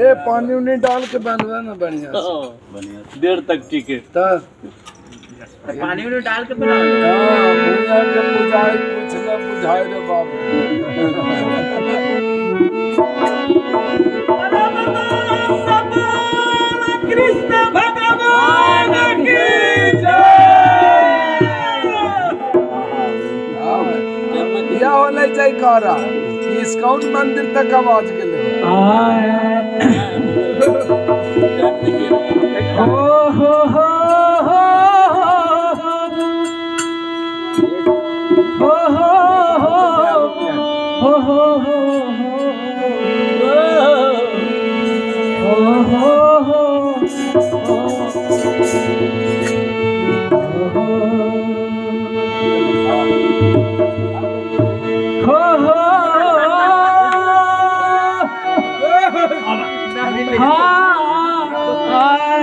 ए पानी उन्हें डाल के बनवा ना बढ़िया से। देर तक टिके। ता। पानी डाल के बना। हाँ भैया के रे बाबू। चाहिए कारा मंदिर तक आवाज़ के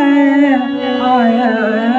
आया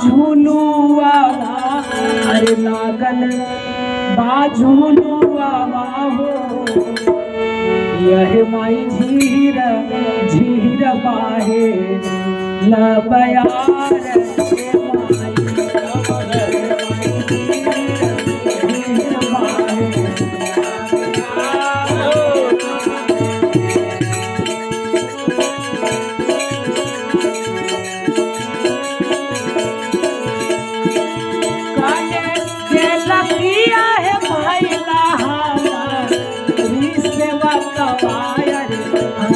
बाझुनुआ अरे लागल बाझुनुआ हो। यह माई झीर झीर बाहे। लबयार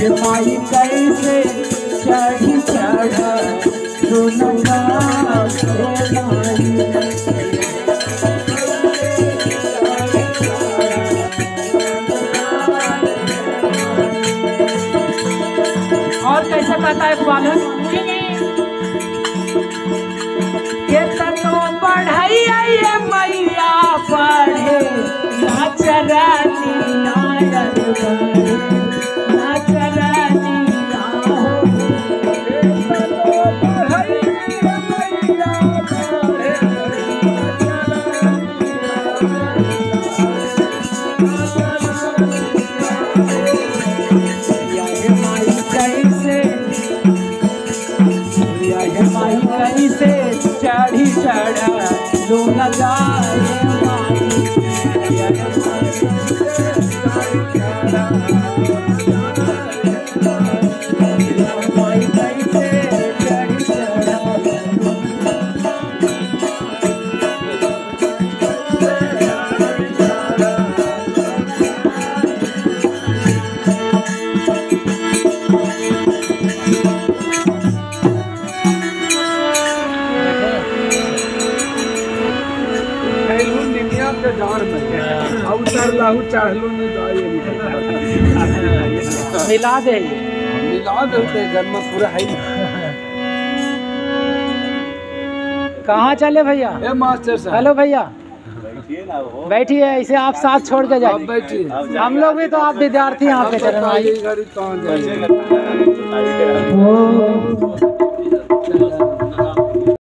यह माई कैसे चढ़ी चढ़ा और कैसे कहता है बालन चढ़लो नहीं जाए मिला दे मिला देते घर में पूरा है कहाँ चले भैया ए मास्टर साहब हेलो भैया बैठिए ना वो आप साथ छोड़ के जाइए बैठिए हम लोग भी तो आप विद्यार्थी यहाँ पे आइए घड़ी